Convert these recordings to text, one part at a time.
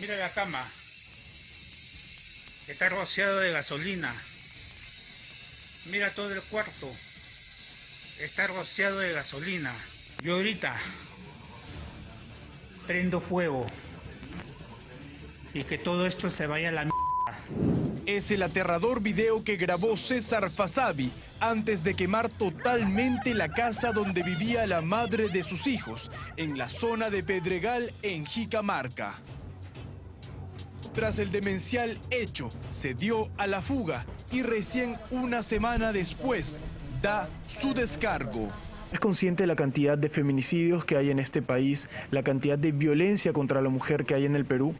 Mira la cama. Está rociado de gasolina. Mira todo el cuarto. Está rociado de gasolina. Yo ahorita prendo fuego. Y que todo esto se vaya a la mierda. Es el aterrador video que grabó César Fasabi antes de quemar totalmente la casa donde vivía la madre de sus hijos, en la zona de Pedregal, en Jicamarca. Tras el demencial hecho, se dio a la fuga y recién una semana después da su descargo. ¿Es consciente de la cantidad de feminicidios que hay en este país, la cantidad de violencia contra la mujer que hay en el Perú?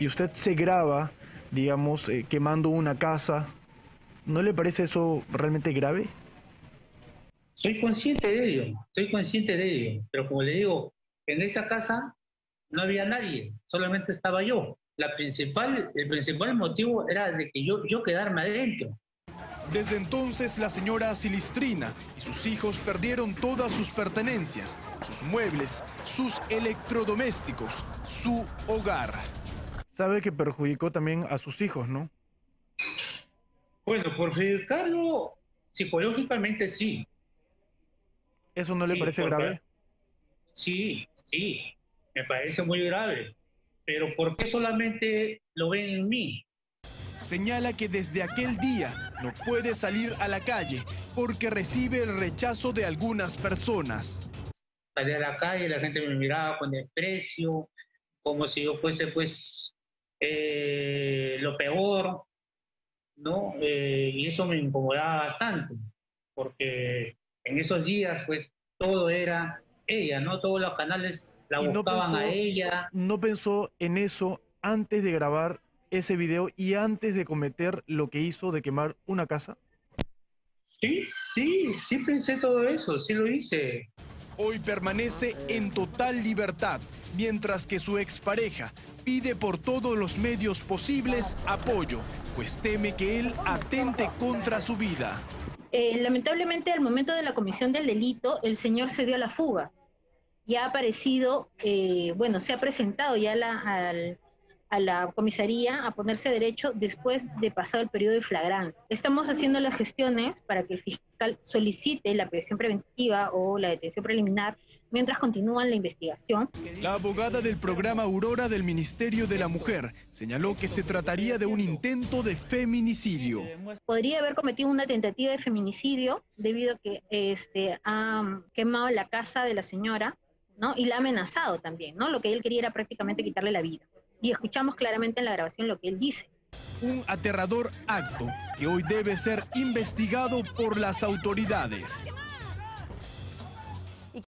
Y usted se graba, digamos, eh, quemando una casa. ¿No le parece eso realmente grave? Soy consciente de ello, soy consciente de ello. Pero como le digo, en esa casa no había nadie, solamente estaba yo la principal, el principal motivo era de que yo, yo quedarme adentro. Desde entonces la señora Silistrina y sus hijos perdieron todas sus pertenencias, sus muebles, sus electrodomésticos, su hogar. Sabe que perjudicó también a sus hijos, ¿no? Bueno, perjudicarlo psicológicamente sí. ¿Eso no le parece grave? Sí, sí, me parece muy grave pero ¿por qué solamente lo ven en mí? Señala que desde aquel día no puede salir a la calle porque recibe el rechazo de algunas personas. Salí a la calle, la gente me miraba con desprecio, como si yo fuese pues eh, lo peor, ¿no? Eh, y eso me incomodaba bastante, porque en esos días pues todo era ella, ¿no? Todos los canales la buscaban a ella. ¿No pensó en eso antes de grabar ese video y antes de cometer lo que hizo de quemar una casa? Sí, sí, sí pensé todo eso, sí lo hice. Hoy permanece en total libertad, mientras que su expareja pide por todos los medios posibles apoyo, pues teme que él atente contra su vida. Eh, lamentablemente, al momento de la comisión del delito, el señor se dio a la fuga ya ha aparecido, eh, bueno, se ha presentado ya a la comisaría a ponerse derecho después de pasado el periodo de flagrancia. Estamos haciendo las gestiones para que el fiscal solicite la prisión preventiva o la detención preliminar mientras continúan la investigación. La abogada del programa Aurora del Ministerio de la Mujer señaló que se trataría de un intento de feminicidio. Podría haber cometido una tentativa de feminicidio debido a que este, ha quemado la casa de la señora ¿no? Y la ha amenazado también, ¿no? Lo que él quería era prácticamente quitarle la vida. Y escuchamos claramente en la grabación lo que él dice. Un aterrador acto que hoy debe ser investigado por las autoridades.